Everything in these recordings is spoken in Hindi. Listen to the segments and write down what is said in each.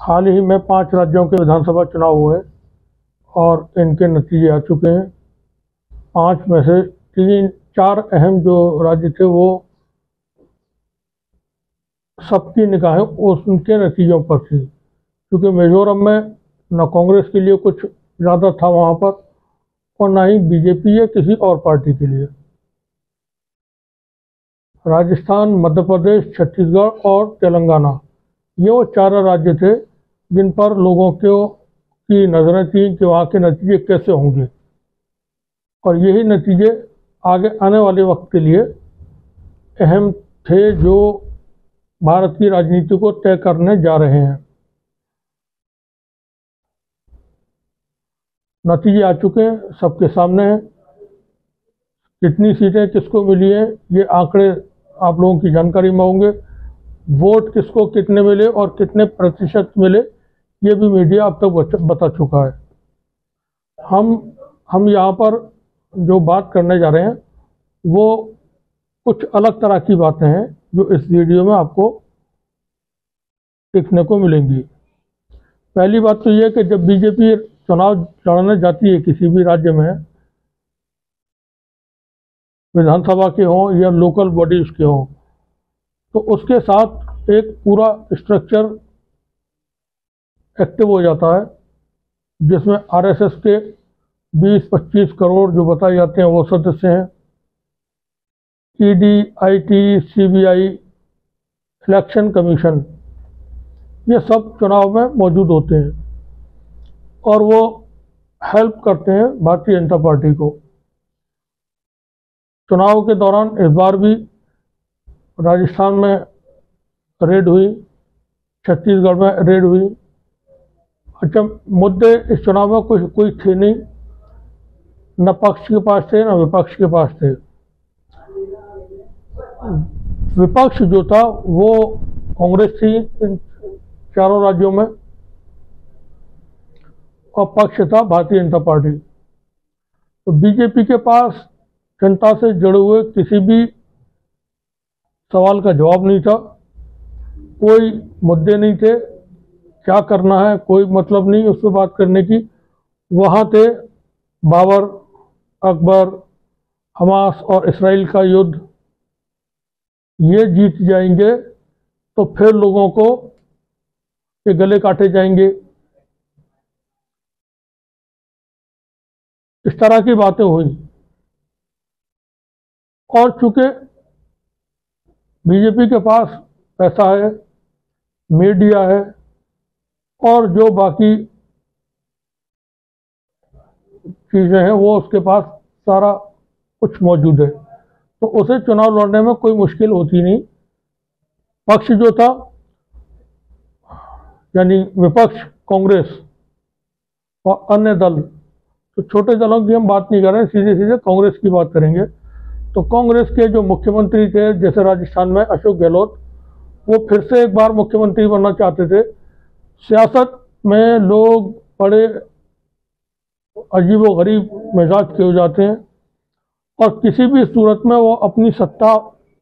हाल ही में पाँच राज्यों के विधानसभा चुनाव हुए और इनके नतीजे आ चुके हैं। पाँच में से तीन, चार अहम जो राज्य थे वो सबकी निगाहें उनके नतीजों पर थी, क्योंकि मिजोरम में न कांग्रेस के लिए कुछ ज़्यादा था वहाँ पर और ना ही बीजेपी या किसी और पार्टी के लिए। राजस्थान, मध्य प्रदेश, छत्तीसगढ़ और तेलंगाना, ये वो चार राज्य थे जिन पर लोगों को की नज़रें थी कि वहाँ के नतीजे कैसे होंगे। और यही नतीजे आगे आने वाले वक्त के लिए अहम थे जो भारत की राजनीति को तय करने जा रहे हैं। नतीजे आ चुके हैं, सबके सामने हैं। कितनी सीटें किसको मिली हैं, ये आंकड़े आप लोगों की जानकारी में होंगे। वोट किसको कितने मिले और कितने प्रतिशत मिले ये भी मीडिया अब तक बता चुका है। हम हम यहाँ पर जो बात करने जा रहे हैं, वो कुछ अलग तरह की बातें हैं जो इस वीडियो में आपको देखने को मिलेंगी। पहली बात तो ये कि जब बीजेपी चुनाव लड़ने जाती है किसी भी राज्य में, विधानसभा के हों या लोकल बॉडीज के हों तो उसके साथ एक पूरा स्ट्रक्चर एक्टिव हो जाता है जिसमें आरएसएस के 20-25 करोड़ जो बताए जाते हैं वो सदस्य हैं। ED, IT, CBI, election commission ये सब चुनाव में मौजूद होते हैं और वो हेल्प करते हैं भारतीय जनता पार्टी को। चुनाव के दौरान इस बार भी राजस्थान में रेड हुई छत्तीसगढ़ में रेड हुई अच्छा मुद्दे इस चुनाव में कुछ कोई थे नहीं। न पक्ष के पास थे, न विपक्ष के पास थे। विपक्ष जो था, वो कांग्रेस थी इन चारों राज्यों में। और पक्ष था भारतीय जनता पार्टी। तो बीजेपी के पास जनता से जुड़े हुए किसी भी सवाल का जवाब नहीं था। कोई मुद्दे नहीं थे। क्या करना है, कोई मतलब नहीं उस पर बात करने की। वहाँ थे बाबर, अकबर, हमास और इसराइल का युद्ध। ये जीत जाएँगे तो फिर लोगों को ये गले काटे जाएँगे। इस तरह की बातें हुई। और चूँकि बीजेपी के पास पैसा है, मीडिया है और जो बाकी चीज़ें हैं, वो उसके पास सारा कुछ मौजूद है। तो उसे चुनाव लड़ने में कोई मुश्किल होती नहीं। पक्ष जो था, यानी विपक्ष, कांग्रेस और अन्य दल तो छोटे दलों की हम बात नहीं कर रहे सीधे सीधे कांग्रेस की बात करेंगे। तो कांग्रेस के जो मुख्यमंत्री थे, जैसे राजस्थान में अशोक गहलोत, वो फिर से एक बार मुख्यमंत्री बनना चाहते थे। सियासत में लोग बड़े अजीब व गरीब मिजाज के हो जाते हैं और किसी भी सूरत में वो अपनी सत्ता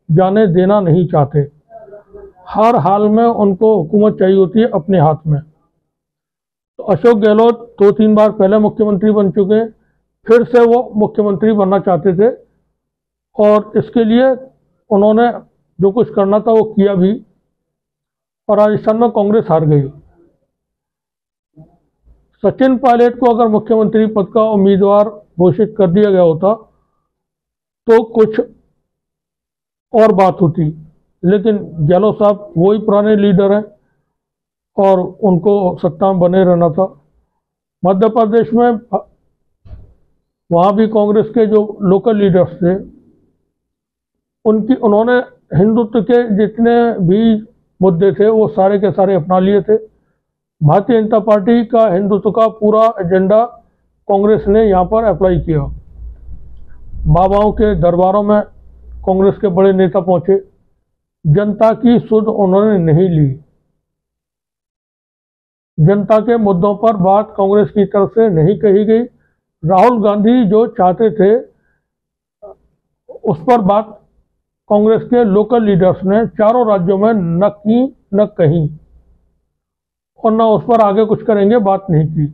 जाने देना नहीं चाहते। हर हाल में उनको हुकूमत चाहिए होती है अपने हाथ में। तो अशोक गहलोत दो तीन बार पहले मुख्यमंत्री बन चुके हैं, फिर से वो मुख्यमंत्री बनना चाहते थे और इसके लिए उन्होंने जो कुछ करना था वो किया भी। और राजस्थान में कांग्रेस हार गई। सचिन पायलट को अगर मुख्यमंत्री पद का उम्मीदवार घोषित कर दिया गया होता तो कुछ और बात होती। लेकिन गहलोत साहब वही पुराने लीडर हैं और उनको सत्ता में बने रहना था। मध्य प्रदेश में वहाँ भी कांग्रेस के जो लोकल लीडर्स थे, उनकी, उन्होंने हिंदुत्व के जितने भी मुद्दे थे, वो सारे के सारे अपना लिए थे। भारतीय जनता पार्टी का हिंदुत्व का पूरा एजेंडा कांग्रेस ने यहाँ पर अप्लाई किया। बाबाओं के दरबारों में कांग्रेस के बड़े नेता पहुँचे। जनता की सुध उन्होंने नहीं ली। जनता के मुद्दों पर बात कांग्रेस की तरफ़ से नहीं कही गई। राहुल गांधी जो चाहते थे, उस पर बात कांग्रेस के लोकल लीडर्स ने चारों राज्यों में न की, न कही। और ना उस पर आगे कुछ करेंगे, बात नहीं की।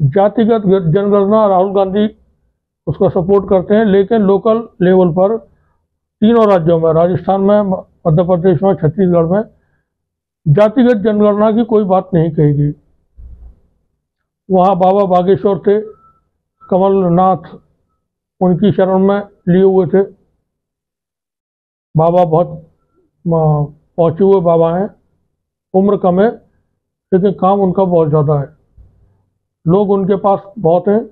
जातिगत जनगणना, राहुल गांधी उसको सपोर्ट करते हैं, लेकिन लोकल लेवल पर तीनों राज्यों में, राजस्थान में मध्य प्रदेश में, छत्तीसगढ़ में जातिगत जनगणना की कोई बात नहीं कहेगी वहाँ बाबा बागेश्वर थे, कमलनाथ उनकी शरण में लिए हुए थे। बाबा बहुत पहुँचे हुए बाबा हैं। उम्र कम है लेकिन काम उनका बहुत ज़्यादा है। लोग उनके पास बहुत हैं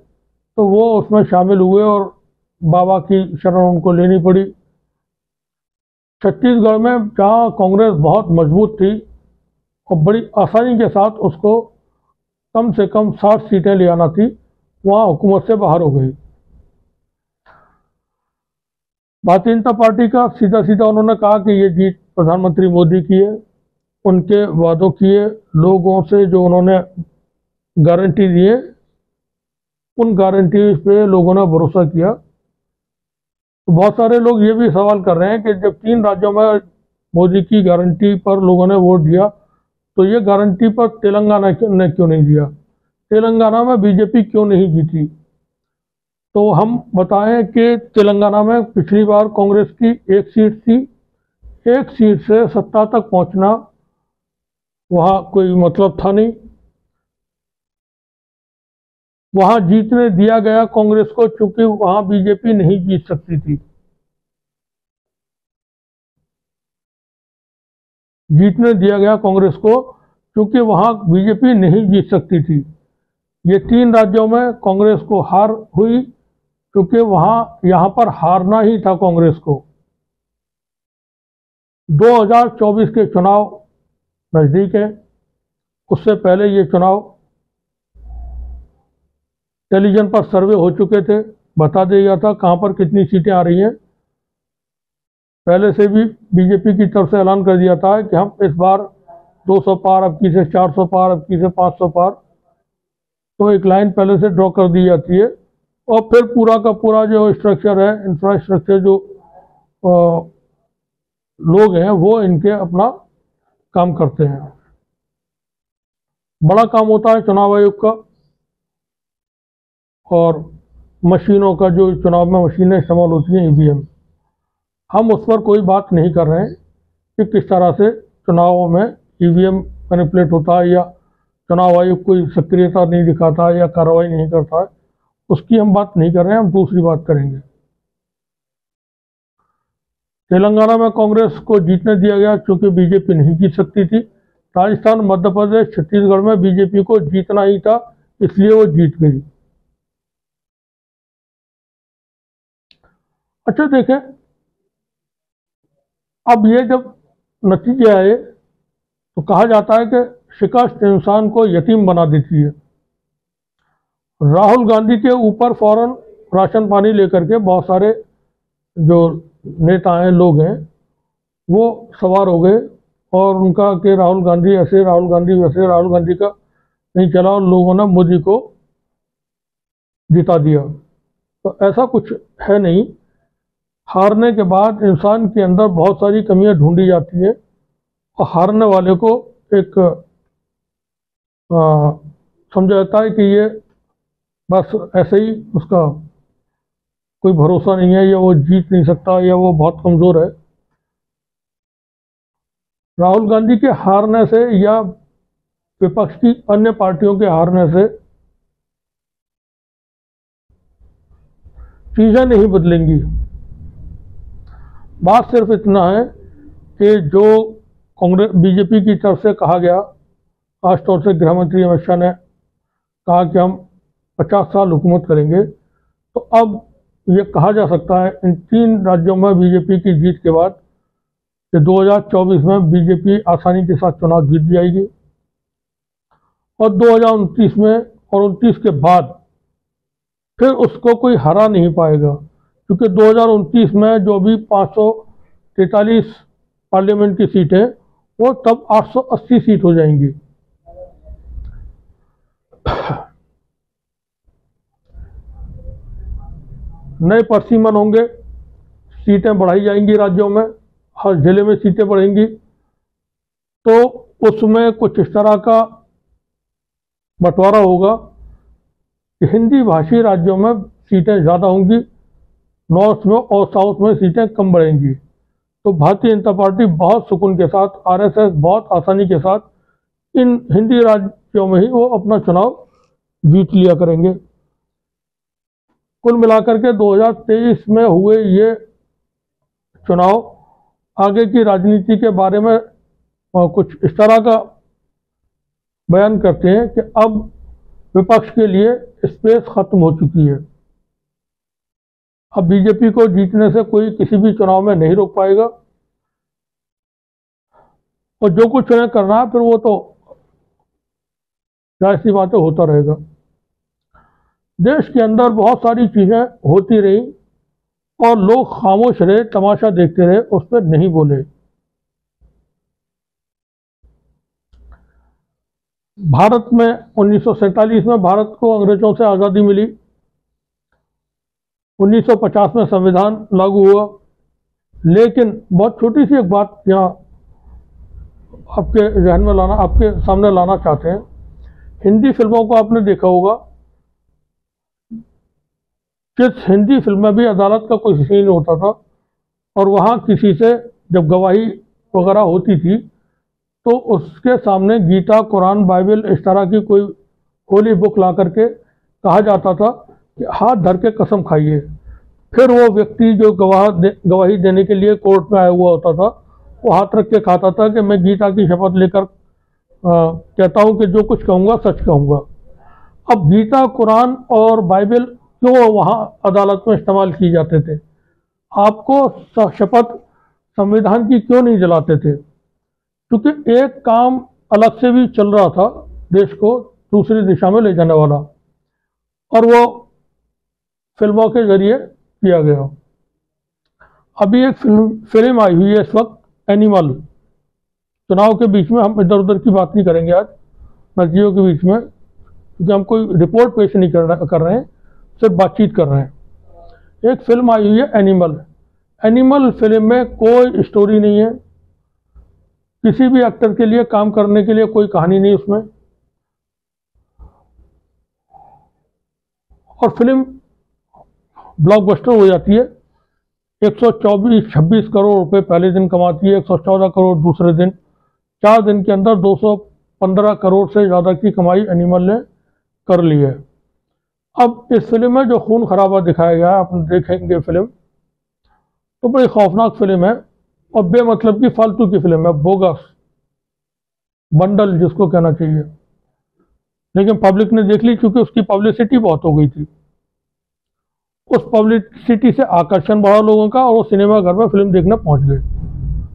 तो वो उसमें शामिल हुए और बाबा की शरण उनको लेनी पड़ी। छत्तीसगढ़ में जहाँ कांग्रेस बहुत मज़बूत थी और बड़ी आसानी के साथ उसको कम से कम साठ सीटें ले आना थी, वहाँ हुकूमत से बाहर हो गई। भारतीय जनता पार्टी का सीधा सीधा उन्होंने कहा कि ये जीत प्रधानमंत्री मोदी की है। उनके वादों किए, लोगों से जो उन्होंने गारंटी दिए उन गारंटी पे लोगों ने भरोसा किया। तो बहुत सारे लोग ये भी सवाल कर रहे हैं कि जब तीन राज्यों में मोदी की गारंटी पर लोगों ने वोट दिया तो ये गारंटी पर तेलंगाना ने क्यों नहीं दिया? तेलंगाना में बीजेपी क्यों नहीं जीती? तो हम बताएँ कि तेलंगाना में पिछली बार कांग्रेस की एक सीट थी। एक सीट से सत्ता तक पहुँचना वहाँ कोई मतलब था नहीं। वहाँ जीतने दिया गया कांग्रेस को क्योंकि वहाँ बीजेपी नहीं जीत सकती थी। जीतने दिया गया कांग्रेस को क्योंकि वहाँ बीजेपी नहीं जीत सकती थी। ये तीन राज्यों में कांग्रेस को हार हुई क्योंकि वहाँ, यहाँ पर हारना ही था कांग्रेस को। 2024 के चुनाव नज़दीक है उससे पहले ये चुनाव टेलीविज़न पर सर्वे हो चुके थे बता दिया गया था कहाँ पर कितनी सीटें आ रही हैं। पहले से भी बीजेपी की तरफ़ से ऐलान कर दिया था कि हम इस बार 200 पार अब की से 400 पार अब की से 500 पार। तो एक लाइन पहले से ड्रॉ कर दी जाती है और फिर पूरा का पूरा जो स्ट्रक्चर है इंफ्रास्ट्रक्चर जो आ, लोग हैं वो इनके अपना काम करते हैं। बड़ा काम होता है चुनाव आयोग का और मशीनों का जो चुनाव में मशीनें इस्तेमाल होती हैं ईवीएम। हम उस पर कोई बात नहीं कर रहे हैं कि किस तरह से चुनावों में ई ईवीएम मैनिपुलेट होता है या चुनाव आयोग कोई सक्रियता नहीं दिखाता है या कार्रवाई नहीं करता। है उसकी हम बात नहीं कर रहे हैं, हम दूसरी बात करेंगे। तेलंगाना में कांग्रेस को जीतने दिया गया क्योंकि बीजेपी नहीं जीत सकती थी। राजस्थान, मध्य प्रदेश, छत्तीसगढ़ में बीजेपी को जीतना ही था, इसलिए वो जीत गई। अच्छा देखें। अब ये जब नतीजे आए तो कहा जाता है कि शिकस्त इंसान को यतीम बना देती है। राहुल गांधी के ऊपर फ़ौरन राशन पानी लेकर के बहुत सारे जो नेता हैं लोग हैं, वो सवार हो गए और उनका कि राहुल गांधी, ऐसे राहुल गांधी, वैसे राहुल गांधी का नहीं चला और लोगों ने मोदी को जिता दिया। तो ऐसा कुछ है नहीं। हारने के बाद इंसान के अंदर बहुत सारी कमियाँ ढूंढी जाती है और हारने वाले को एक समझा जाता है कि ये बस ऐसे ही उसका कोई भरोसा नहीं है, या वो जीत नहीं सकता, या वो बहुत कमज़ोर है। राहुल गांधी के हारने से या विपक्ष की अन्य पार्टियों के हारने से चीज़ें नहीं बदलेंगी। बात सिर्फ़ इतना है कि जो कांग्रेस, बीजेपी की तरफ़ से कहा गया, खासतौर से गृह मंत्री अमित शाह ने कहा कि हम 50 साल हुकूमत करेंगे तो अब ये कहा जा सकता है, इन तीन राज्यों में बीजेपी की जीत के बाद कि 2024 में बीजेपी आसानी के साथ चुनाव जीत जाएगी और दो हज़ार उनतीस में और उनतीस के बाद फिर उसको कोई हरा नहीं पाएगा, क्योंकि दो हज़ार उनतीस में जो भी पाँच पार्लियामेंट की सीटें, वो तब 880 सीट हो जाएँगी। नए परसीमन होंगे। सीटें बढ़ाई जाएँगी राज्यों में, हर ज़िले में सीटें बढ़ेंगी। तो उसमें कुछ इस तरह का बंटवारा होगा कि हिंदी भाषी राज्यों में सीटें ज़्यादा होंगी, नॉर्थ में और साउथ में सीटें कम बढ़ेंगी। तो भारतीय जनता पार्टी बहुत सुकून के साथ, आरएसएस बहुत आसानी के साथ इन हिंदी राज्यों में ही वो अपना चुनाव जीत लिया करेंगे। कुल मिलाकर के 2023 में हुए ये चुनाव। आगे की राजनीति के बारे में कुछ इस तरह का बयान करते हैं कि अब विपक्ष के लिए स्पेस खत्म हो चुकी है। अब बीजेपी को जीतने से कोई किसी भी चुनाव में नहीं रोक पाएगा। और जो कुछ उन्हें करना है, फिर वो तो ज़ाहिर सी बातें होता रहेगा। देश के अंदर बहुत सारी चीज़ें होती रही और लोग खामोश रहे, तमाशा देखते रहे, उस पर नहीं बोले। भारत में उन्नीस में भारत को अंग्रेज़ों से आज़ादी मिली। 1950 में संविधान लागू हुआ। लेकिन बहुत छोटी सी एक बात यहाँ आपके जहन में लाना, आपके सामने लाना चाहते हैं। हिंदी फ़िल्मों को आपने देखा होगा। किस हिंदी फ़िल्म में भी अदालत का कोई सीन होता था और वहाँ किसी से जब गवाही वगैरह होती थी तो उसके सामने गीता कुरान बाइबल इस तरह की कोई होली बुक ला करके कहा जाता था कि हाथ धर के कसम खाइए। फिर वो व्यक्ति जो गवाह दे, गवाही देने के लिए कोर्ट में आया हुआ होता था वो हाथ रख के खाता था कि मैं गीता की शपथ लेकर कहता हूँ कि जो कुछ कहूँगा सच कहूँगा। अब गीता कुरान और बाइबल क्यों वहाँ अदालत में इस्तेमाल किए जाते थे? आपको शपथ संविधान की क्यों नहीं जलाते थे? क्योंकि एक काम अलग से भी चल रहा था, देश को दूसरी दिशा में ले जाने वाला। और वो फ़िल्मों के ज़रिए किया गया। अभी एक फ़िल्म फ़िल्म आई हुई है इस वक्त, एनिमल। चुनाव के बीच में हम इधर उधर की बात नहीं करेंगे आज नजरियों के बीच में, क्योंकि हम कोई रिपोर्ट पेश नहीं कर रहे हैं। सिर्फ़ बातचीत कर रहे हैं। एक फ़िल्म आई हुई है एनिमल एनिमल फ़िल्म में कोई स्टोरी नहीं है। किसी भी एक्टर के लिए, काम करने के लिए कोई कहानी नहीं उसमें। और फ़िल्म ब्लॉकबस्टर हो जाती है। 124 26 करोड़ रुपए पहले दिन कमाती है 114 करोड़ दूसरे दिन। चार दिन के अंदर 215 करोड़ से ज़्यादा की कमाई एनिमल ने कर ली है। अब इस फ़िल्म में जो खून खराबा दिखाया गया आप देखेंगे फ़िल्म। तो बड़ी खौफनाक फ़िल्म है और बेमतलब की, फालतू की फ़िल्म है, बोगस। बंडल जिसको कहना चाहिए। लेकिन पब्लिक ने देख ली क्योंकि उसकी पब्लिसिटी बहुत हो गई थी। उस पब्लिसिटी से आकर्षण बढ़ा लोगों का और वो सिनेमा घर में फ़िल्म देखने पहुँच गए।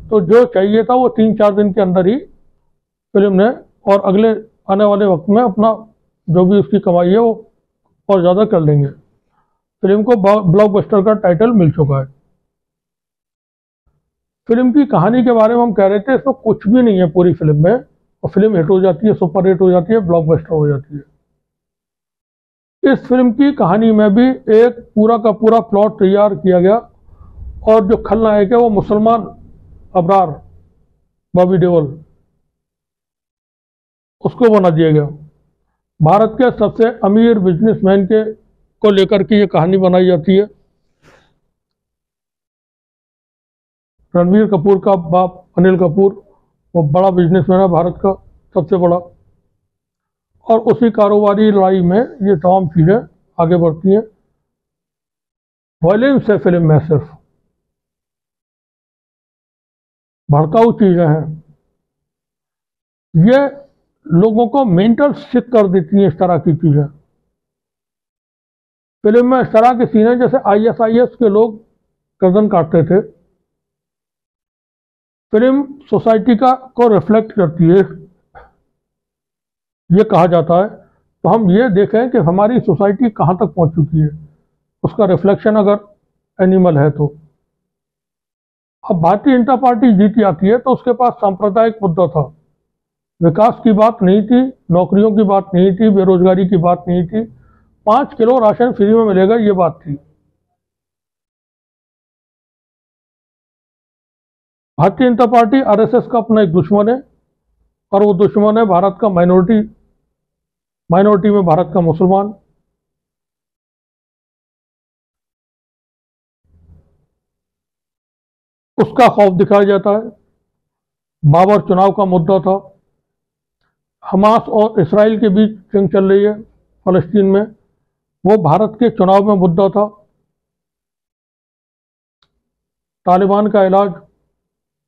तो जो चाहिए था वो तीन चार दिन के अंदर ही फ़िल्म ने और अगले आने वाले वक्त में अपना जो भी उसकी कमाई है वो और ज़्यादा कर लेंगे। फ़िल्म को ब्लॉकबस्टर का टाइटल मिल चुका है। फ़िल्म की कहानी के बारे में हम कह रहे थे, इसमें कुछ भी नहीं है पूरी फ़िल्म में। और फ़िल्म हिट हो जाती है सुपर हिट हो जाती है ब्लॉकबस्टर हो जाती है। इस फ़िल्म की कहानी में भी एक पूरा का पूरा प्लॉट तैयार किया गया। और जो खलनायक है, वो मुसलमान अबरार, बॉबी देवल उसको बना दिया गया। भारत के सबसे अमीर बिजनेसमैन के को लेकर के ये कहानी बनाई जाती है। रणवीर कपूर का बाप अनिल कपूर, वो बड़ा बिजनेसमैन है भारत का, सबसे बड़ा। और उसी कारोबारी लड़ाई में ये तमाम चीज़ें आगे बढ़ती हैं। वॉयलेंस है फ़िल्म में सिर्फ़। भड़काऊ चीज़ें हैं। ये लोगों को मेंटल सिक कर देती हैं इस तरह की चीज़ें। फ़िल्म में इस तरह के सीन है जैसे आईएसआईएस के लोग गर्दन काटते थे। फ़िल्म सोसाइटी का को रिफ्लेक्ट करती है। ये कहा जाता है। तो हम ये देखें कि हमारी सोसाइटी कहाँ तक पहुँच चुकी है। उसका रिफ्लेक्शन अगर एनिमल है तो। अब भारतीय जनता पार्टी जीती आती है तो उसके पास सांप्रदायिक मुद्दा था। विकास की बात नहीं थी, नौकरियों की बात नहीं थी, बेरोजगारी की बात नहीं थी। पाँच किलो राशन फ्री में मिलेगा, ये बात थी। भारतीय जनता पार्टी आरएसएस का अपना एक दुश्मन है, और वो दुश्मन है भारत का माइनॉरिटी माइनॉरिटी में भारत का मुसलमान। उसका खौफ दिखाया जाता है। बाबर चुनाव का मुद्दा था। हमास और इसराइल के बीच जंग चल रही है फलस्तीन में। वो भारत के चुनाव में मुद्दा था। तालिबान का इलाज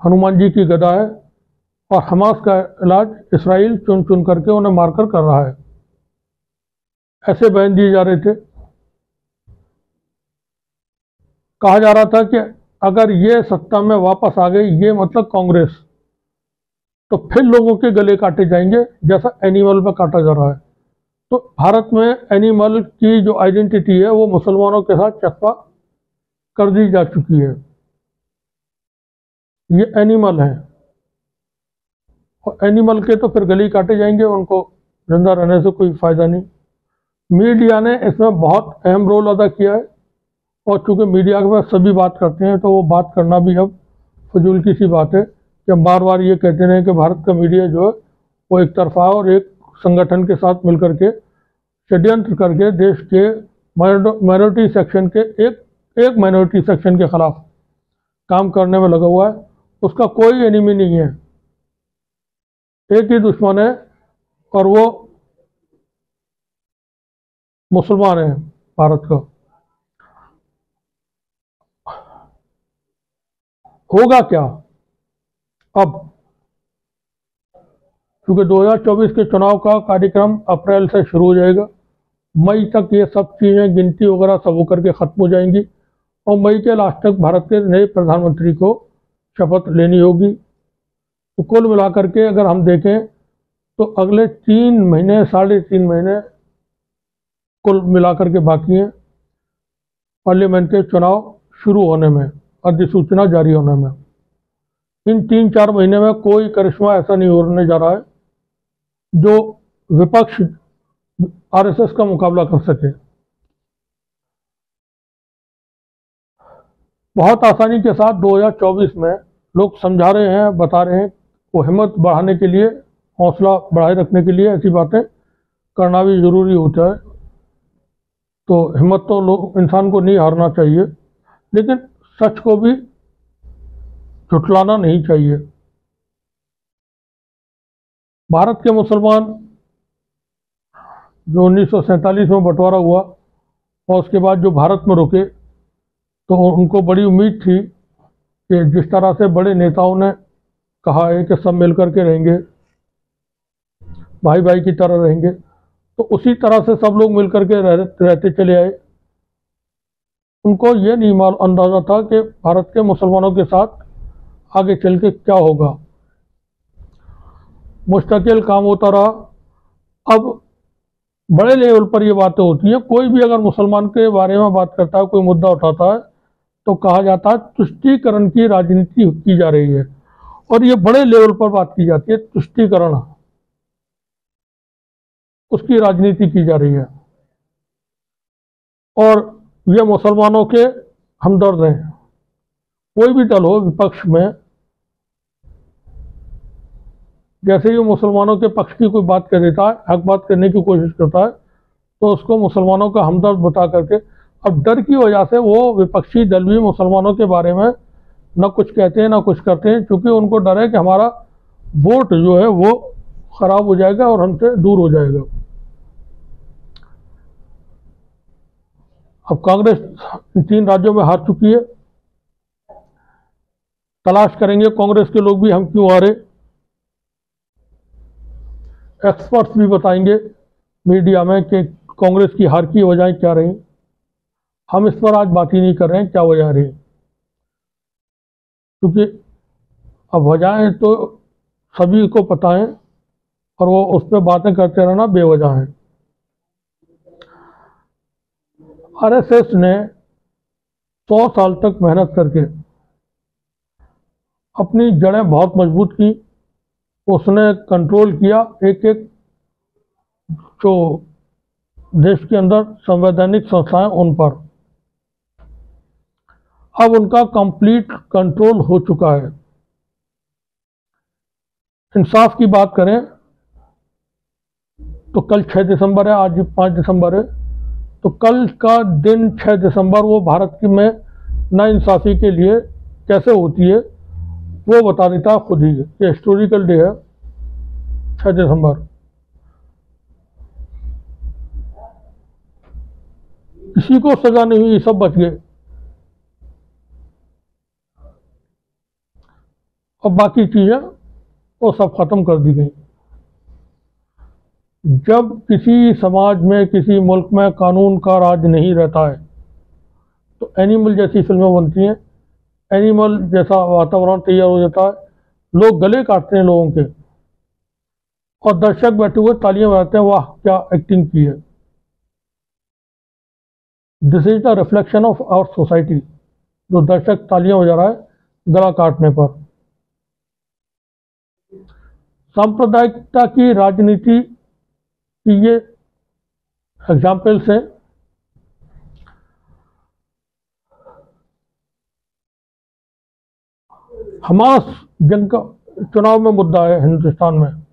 हनुमान जी की गदा है और हमास का इलाज इसराइल चुन चुन करके उन्हें मारकर कर रहा है। ऐसे बयान दिए जा रहे थे। कहा जा रहा था कि अगर ये सत्ता में वापस आ गई, ये मतलब कांग्रेस। तो फिर लोगों के गले काटे जाएँगे, जैसा एनिमल में काटा जा रहा है। तो भारत में एनिमल की जो आइडेंटिटी है, वो मुसलमानों के साथ चस्पा कर दी जा चुकी है। ये एनिमल है। और एनिमल के तो फिर गली काटे जाएँगे, उनको ज़िंदा रहने से कोई फ़ायदा नहीं। मीडिया ने इसमें बहुत अहम रोल अदा किया है। और चूँकि मीडिया के पास सभी बात करते हैं तो वो बात करना भी अब फजूल की सी बात है। कि हम बार बार ये कहते रहे कि भारत का मीडिया जो है, वो एक तरफा और एक संगठन के साथ मिलकर के षड्यंत्र करके देश के माइनॉरिटी सेक्शन के एक एक माइनॉरिटी सेक्शन के खिलाफ काम करने में लगा हुआ है। उसका कोई एनिमी नहीं है। एक ही दुश्मन है और वो मुसलमान है भारत का। होगा क्या? अब, क्योंकि 2024 के चुनाव का कार्यक्रम अप्रैल से शुरू हो जाएगा, मई तक ये सब चीज़ें, गिनती वगैरह सब होकर के ख़त्म हो जाएँगी और मई के लास्ट तक भारत के नए प्रधानमंत्री को शपथ लेनी होगी। तो कुल मिलाकर के अगर हम देखें तो अगले तीन महीने, साढ़े तीन महीने कुल मिलाकर के बाकी हैं। पार्लियामेंट के चुनाव शुरू होने में, अधिसूचना जारी होने में। इन तीन चार महीने में कोई करिश्मा ऐसा नहीं होने जा रहा है जो विपक्ष आरएसएस का मुकाबला कर सके। बहुत आसानी के साथ 2024 में लोग समझा रहे हैं, बता रहे हैं वो हिम्मत बढ़ाने के लिए, हौसला बढ़ाए रखने के लिए ऐसी बातें करना भी ज़रूरी होता है। तो हिम्मत तो लोग इंसान को नहीं हारना चाहिए, लेकिन सच को भी झुटलाना नहीं चाहिए। भारत के मुसलमान जो उन्नीस सौ सैंतालीस में बंटवारा हुआ और उसके बाद जो भारत में रुके तो उनको बड़ी उम्मीद थी कि जिस तरह से बड़े नेताओं ने कहा है कि सब मिलकर के रहेंगे भाई भाई की तरह रहेंगे तो उसी तरह से सब लोग मिलकर के रह, रहते चले आए। उनको ये नहीं माल अंदाज़ा था कि भारत के मुसलमानों के साथ आगे चल के क्या होगा? मुस्तकिल काम होता रहा अब बड़े लेवल पर ये बातें होती हैं। कोई भी अगर मुसलमान के बारे में बात करता है, कोई मुद्दा उठाता है तो कहा जाता है, तुष्टीकरण की राजनीति की जा रही है। और ये बड़े लेवल पर बात की जाती है, तुष्टीकरण। उसकी राजनीति की जा रही है। और ये मुसलमानों के हमदर्द हैं। कोई भी दल हो, विपक्ष में जैसे ही मुसलमानों के पक्ष की कोई बात कर देता है, हक बात करने की कोशिश करता है तो उसको मुसलमानों का हमदर्द बता करके, अब डर की वजह से वो विपक्षी दल भी मुसलमानों के बारे में न कुछ कहते हैं, ना कुछ करते हैं, क्योंकि उनको डर है कि हमारा वोट जो है वो खराब हो जाएगा और हमसे दूर हो जाएगा। अब कांग्रेस तीन राज्यों में हार चुकी है। तलाश करेंगे, कांग्रेस के लोग भी हम क्यों हारे? एक्सपर्ट्स भी बताएँगे मीडिया में कि कांग्रेस की हार की वजह क्या रही। हम इस पर आज बात ही नहीं कर रहे हैं, क्या वजह रही। क्योंकि अब वजहें तो सभी को पता है और वो उस पर बातें करते रहना बेवजह है। आरएसएस ने सौ साल तक मेहनत करके अपनी जड़ें बहुत मज़बूत की उसने कंट्रोल किया एक एक जो देश के अंदर संवैधानिक संस्थाएँ उन पर। अब उनका कंप्लीट कंट्रोल हो चुका है। इंसाफ की बात करें तो कल 6 दिसंबर है, आज 5 दिसंबर है। तो कल का दिन 6 दिसंबर, वो भारत की में नाइंसाफ़ी के लिए कैसे होती है? वो बता देता खुद ही ये हिस्टोरिकल डे है 6 दिसंबर। किसी को सजा नहीं हुई, सब बच गए। और बाकी चीज़ें वो सब ख़त्म कर दी गई। जब किसी समाज में, किसी मुल्क में कानून का राज नहीं रहता है तो एनिमल जैसी फ़िल्में बनती हैं। एनिमल जैसा वातावरण तैयार हो जाता है। लोग गले काटते हैं लोगों के। और दर्शक बैठे हुए तालियाँ बजाते हैं, वाह, क्या एक्टिंग की है। This is the reflection of our society जो दर्शक तालियाँ बजा रहा है, गला काटने पर। सांप्रदायिकता की राजनीति की ये एग्जाम्पल्स हैं। हमास जंग का चुनाव में मुद्दा है हिंदुस्तान में।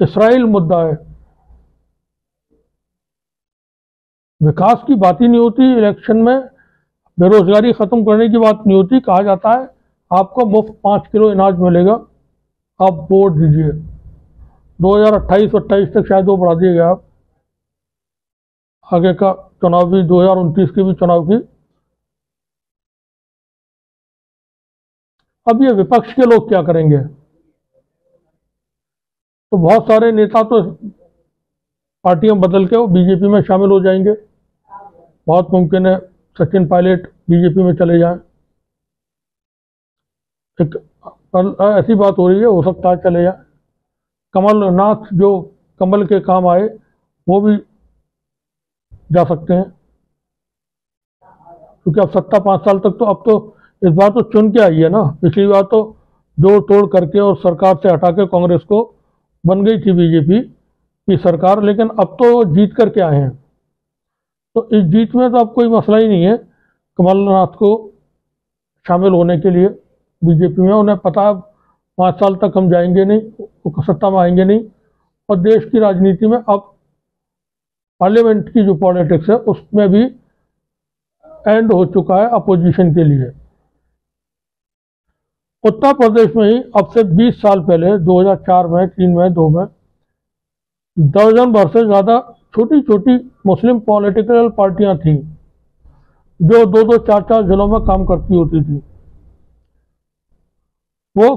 इसराइल मुद्दा है। विकास की बात ही नहीं होती, इलेक्शन में बेरोजगारी खत्म करने की बात नहीं होती, कहा जाता है, आपको मुफ़्त पाँच किलो अनाज मिलेगा। आप वोट दीजिए। 2028 अट्ठाईस तक शायद वो बढ़ा दिए गया आगे का चुनाव भी, दो की भी चुनाव की अब ये विपक्ष के लोग क्या करेंगे? तो बहुत सारे नेता तो पार्टियाँ बदल के वो बीजेपी में शामिल हो जाएँगे। बहुत मुमकिन है सचिन पायलट बीजेपी में चले जाएँ। एक ऐसी बात हो रही है, हो सकता है चले जाए। कमलनाथ जो कमल के काम आए, वो भी जा सकते हैं। क्योंकि अब सत्ता पाँच साल तक तो अब तो इस बार तो चुन के आई है ना। पिछली बार तो जोड़ तोड़ करके और सरकार से हटा के कांग्रेस को बन गई थी बीजेपी की सरकार, लेकिन अब तो जीत करके आए हैं। तो इस जीत में तो अब कोई मसला ही नहीं है कमलनाथ को शामिल होने के लिए बीजेपी में। उन्हें पता है, पाँच साल तक हम जाएँगे नहीं सत्ता में आएँगे नहीं, और देश की राजनीति में अब पार्लियामेंट की जो पॉलिटिक्स है, उसमें भी एंड हो चुका है अपोजिशन के लिए। उत्तर प्रदेश में ही अब से 20 साल पहले 2004 में, तीन में, दो में, दर्जन भर से ज़्यादा छोटी छोटी मुस्लिम पॉलिटिकल पार्टियाँ थीं, जो दो दो चार चार जिलों में काम करती होती थी। वो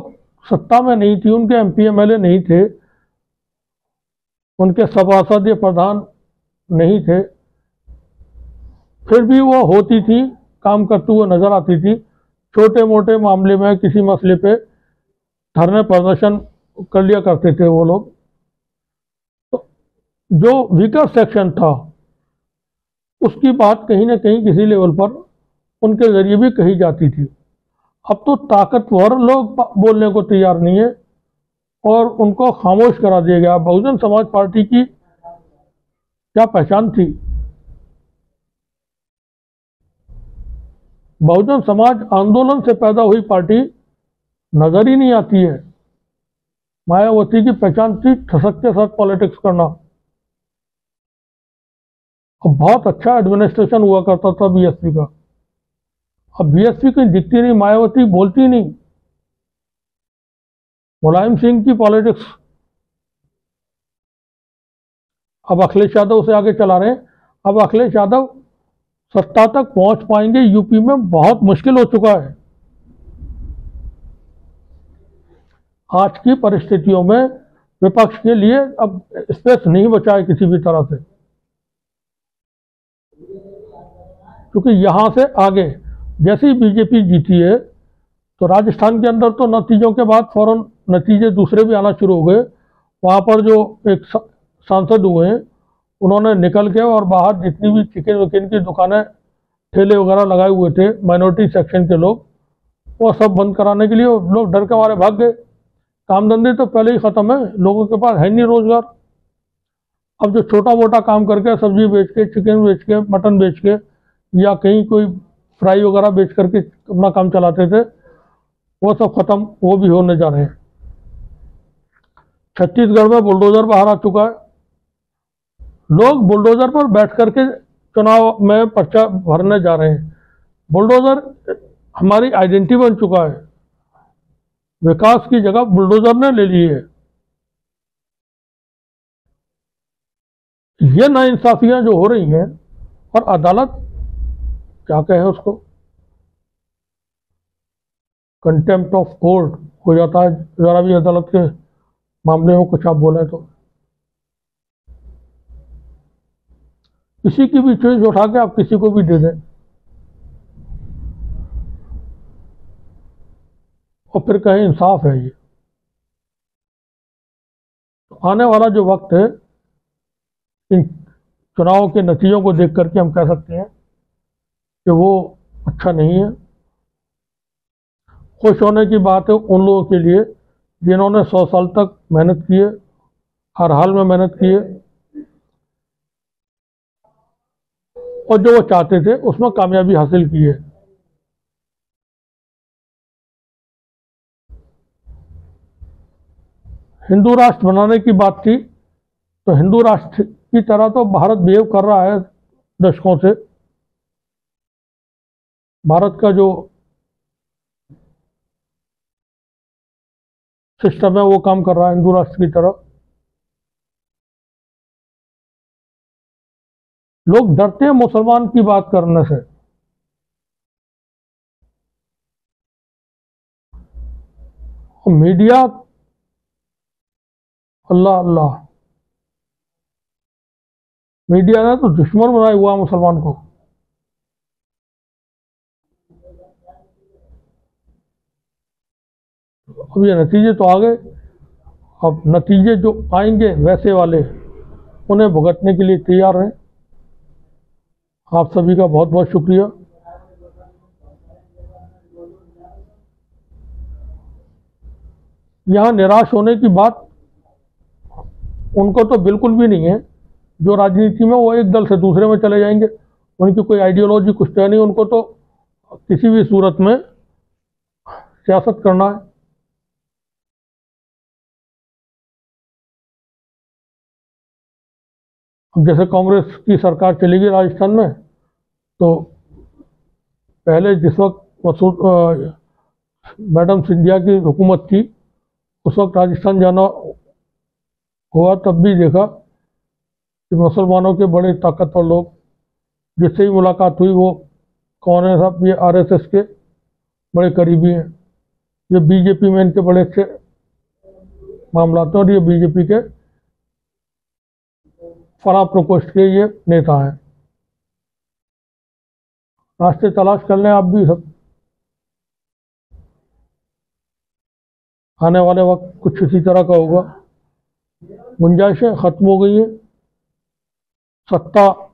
सत्ता में नहीं थी, उनके एम पी नहीं थे, उनके सभासद या प्रधान नहीं थे। फिर भी वो होती थी, काम करते हुए नज़र आती थी छोटे मोटे मामले में किसी मसले पे धरने प्रदर्शन कर लिया करते थे वो लोग। तो जो वीकर सेक्शन था, उसकी बात कहीं ना कहीं किसी लेवल पर उनके ज़रिए भी कही जाती थी। अब तो ताकतवर लोग बोलने को तैयार नहीं है और उनको खामोश करा दिया गया। बहुजन समाज पार्टी की क्या पहचान थी? बहुजन समाज आंदोलन से पैदा हुई पार्टी नज़र ही नहीं आती है। मायावती की पहचान थी ठसक के साथ पॉलिटिक्स करना। और बहुत अच्छा एडमिनिस्ट्रेशन हुआ करता था बीएसपी का। अब बीएसपी कहीं दिखती नहीं, मायावती बोलती नहीं। मुलायम सिंह की पॉलिटिक्स। अब अखिलेश यादव से आगे चला रहे हैं। अब अखिलेश यादव सत्ता तक पहुँच पाएँगे, यूपी में बहुत मुश्किल हो चुका है। आज की परिस्थितियों में विपक्ष के लिए अब स्पेस नहीं बचा है किसी भी तरह से। क्योंकि यहाँ से आगे, जैसे ही बीजेपी जीती है तो राजस्थान के अंदर तो नतीजों के बाद फ़ौरन नतीजे दूसरे भी आना शुरू हो गए। वहाँ पर जो एक सांसद हुए हैं उन्होंने निकल के और बाहर जितनी भी चिकन विकन की दुकानें, ठेले वगैरह लगाए हुए थे माइनॉरिटी सेक्शन के लोग, वो सब बंद कराने के लिए लोग डर के मारे भाग गए। काम धंधे तो पहले ही ख़त्म है, लोगों के पास है नहीं रोज़गार। अब जो छोटा मोटा काम करके सब्ज़ी बेच के चिकन बेच के मटन बेच के, या कहीं कोई फ्राई वगैरह बेच करके अपना काम चलाते थे, वो सब खत्म, वो भी होने जा रहे हैं। छत्तीसगढ़ में बुलडोजर बाहर आ चुका है। लोग बुलडोजर पर बैठ करके चुनाव में पर्चा भरने जा रहे हैं। बुलडोजर हमारी आइडेंटिटी बन चुका है। विकास की जगह बुलडोजर ने ले ली है। ये नाइंसाफियाँ जो हो रही हैं और अदालत क्या कहे उसको? कंटेम्प्ट ऑफ़ कोर्ट हो जाता है। ज़रा भी अदालत के मामले में कुछ आप बोले तो। किसी की भी चीज़ उठा के आप किसी को भी दे दें। और फिर कहें, इंसाफ है ये। तो आने वाला जो वक्त है, इन चुनावों के नतीजों को देख करके हम कह सकते हैं कि वो अच्छा नहीं है। खुश होने की बात है उन लोगों के लिए जिन्होंने सौ साल तक मेहनत किए हर हाल में मेहनत की है और जो वो चाहते थे, उसमें कामयाबी हासिल की है। हिंदू राष्ट्र बनाने की बात थी तो हिंदू राष्ट्र की तरह तो भारत बिहेव कर रहा है दशकों से। भारत का जो सिस्टम है, वो काम कर रहा है हिंदू राष्ट्र की तरह। लोग डरते हैं मुसलमान की बात करने से। मीडिया, अल्लाह अल्लाह। मीडिया ने तो दुश्मन बनाया हुआ मुसलमान को। अब ये नतीजे तो आ गए। अब नतीजे जो आएँगे वैसे वाले, उन्हें भुगतने के लिए तैयार हैं। आप सभी का बहुत बहुत शुक्रिया। यहाँ निराश होने की बात उनको तो बिल्कुल भी नहीं है। जो राजनीति में वो एक दल से दूसरे में चले जाएँगे, उनकी कोई आइडियोलॉजी कुछ तो नहीं, उनको तो किसी भी सूरत में सियासत करना है। जैसे कांग्रेस की सरकार चलेगी राजस्थान में तो पहले जिस वक्त मैडम सिंधिया की हुकूमत थी, उस वक्त राजस्थान जाना हुआ, तब भी देखा कि मुसलमानों के बड़े ताकतवर लोग, जिससे ही मुलाकात हुई, वो कौन है साहब ये आरएसएस के बड़े करीबी हैं। ये बीजेपी में इनके बड़े अच्छे मामला और ये बीजेपी के फरा प्रकोष्ठ के ये नेता हैं। रास्ते तलाश कर लें आप भी सब। आने वाले वक्त कुछ इसी तरह का होगा। गुंजाइशें खत्म हो गई हैं। सत्ता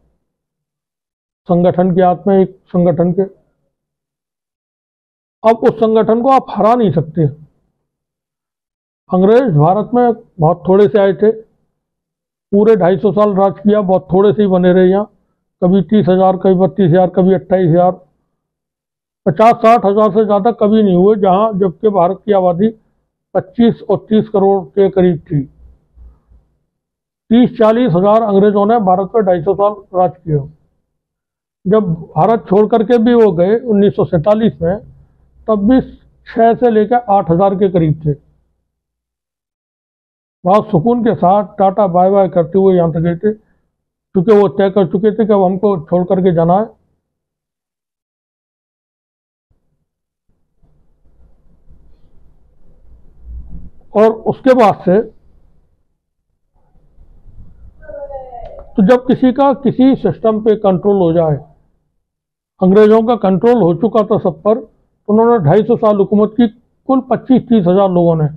संगठन के हाथ में, एक संगठन के। अब उस संगठन को आप हरा नहीं सकते। अंग्रेज़ भारत में बहुत थोड़े से आए थे। पूरे ढाई सौ साल राज किया, बहुत थोड़े से ही बने रहे यहाँ। कभी तीस हज़ार, कभी बत्तीस हज़ार, कभी अट्ठाईस हज़ार। पचास साठ हज़ार से ज़्यादा कभी नहीं हुए, जहाँ जबकि भारत की आबादी पच्चीस और तीस करोड़ के करीब थी। तीस चालीस हज़ार अंग्रेज़ों ने भारत पर ढाई सौ साल राज किया। जब भारत छोड़ करके भी वो गए उन्नीस सौ सैंतालीस में, तब भी छः से लेकर आठ हज़ार के करीब थे। बहुत सुकून के साथ टाटा बाय बाय करते हुए यहाँ तक गए थे। क्योंकि वो तय कर चुके थे कि अब हमको छोड़ करके जाना है। और उसके बाद से तो जब किसी का किसी सिस्टम पे कंट्रोल हो जाए, अंग्रेज़ों का कंट्रोल हो चुका था सब पर तो उन्होंने ढाई सौ साल हुकूमत की, कुल पच्चीस तीस हज़ार लोगों ने।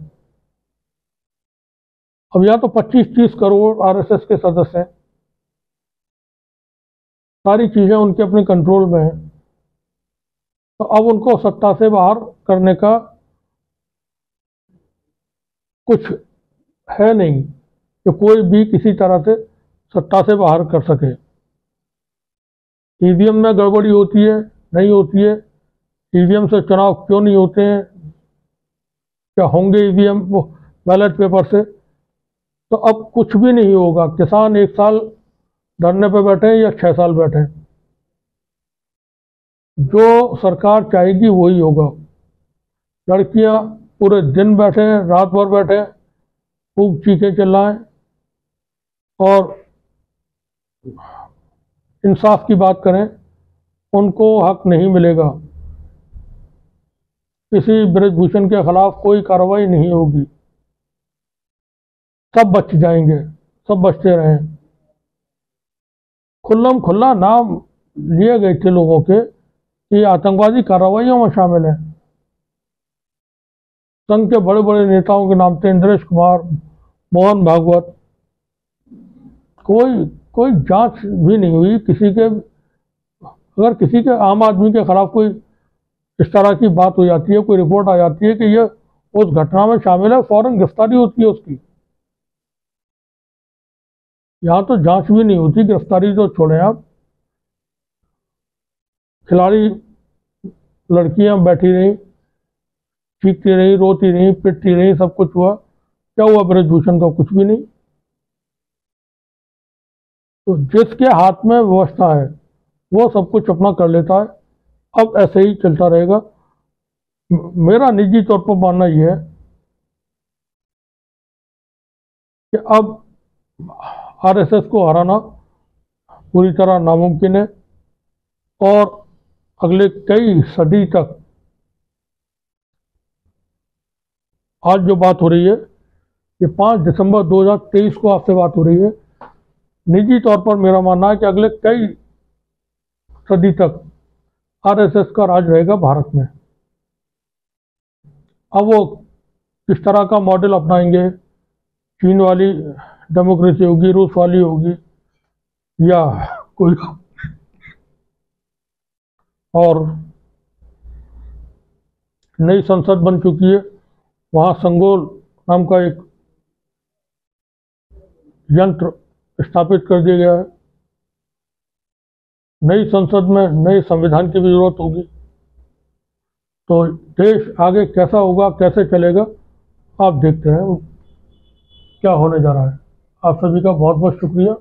अब यहाँ तो पच्चीस, तीस करोड़ आरएसएस के सदस्य हैं। सारी चीज़ें उनके अपने कंट्रोल में हैं। तो अब उनको सत्ता से बाहर करने का कुछ है नहीं कि कोई भी किसी तरह से सत्ता से बाहर कर सके। ईवीएम में गड़बड़ी होती है, नहीं होती है। ईवीएम से चुनाव क्यों नहीं होते हैं? क्या होंगे ईवीएम वो बैलेट पेपर से? तो अब कुछ भी नहीं होगा। किसान एक साल धरने पे बैठे या छः साल बैठे। जो सरकार चाहेगी वही होगा। लड़कियाँ पूरे दिन बैठे, रात भर बैठे, खूब चीखें चिल्लाएँ और इंसाफ की बात करें, उनको हक नहीं मिलेगा। किसी ब्रजभूषण के खिलाफ कोई कार्रवाई नहीं होगी। सब बच जाएँगे, सब बचते रहें। खुल्लम खुल्ला नाम लिए गए थे लोगों के ये आतंकवादी कार्रवाइयों में शामिल हैं। संघ के बड़े बड़े नेताओं के नाम थे इंद्रेश कुमार, मोहन भागवत। कोई कोई जाँच भी नहीं हुई किसी के, अगर किसी के आम आदमी के खिलाफ कोई इस तरह की बात हो जाती है, कोई रिपोर्ट आ जाती है कि ये उस घटना में शामिल है, फ़ौरन गिरफ्तारी होती है उसकी। यहाँ तो जाँच भी नहीं होती, गिरफ्तारी तो छोड़े आप। खिलाड़ी लड़कियाँ बैठी रही, चीखती रही, रोती रही, पिटती रही, सब कुछ हुआ। क्या हुआ ब्रजभूषण का? कुछ भी नहीं। तो जिसके हाथ में व्यवस्था है, वो सब कुछ अपना कर लेता है। अब ऐसे ही चलता रहेगा। मेरा निजी तौर पर मानना यह है कि अब आरएसएस को हराना, पूरी तरह नामुमकिन है। और अगले कई सदी तक, आज जो बात हो रही है, ये पाँच दिसंबर 2023 को आपसे बात हो रही है। निजी तौर पर मेरा मानना है कि अगले कई सदी तक आरएसएस का राज रहेगा भारत में। अब वो किस तरह का मॉडल अपनाएँगे, चीन वाली डेमोक्रेसी होगी रूस वाली होगी, या कोई और नई संसद बन चुकी है, वहाँ संगोल नाम का एक यंत्र स्थापित कर दिया गया है। नई संसद में नए संविधान की भी ज़रूरत होगी। तो देश आगे कैसा होगा, कैसे चलेगा, आप देखते हैं, क्या होने जा रहा है। आप सभी का बहुत बहुत शुक्रिया।